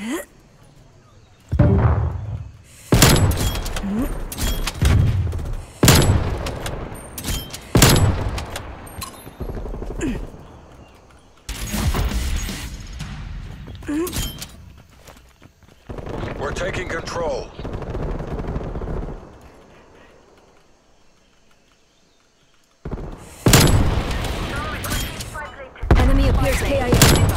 We're taking control. Enemy appears KIA.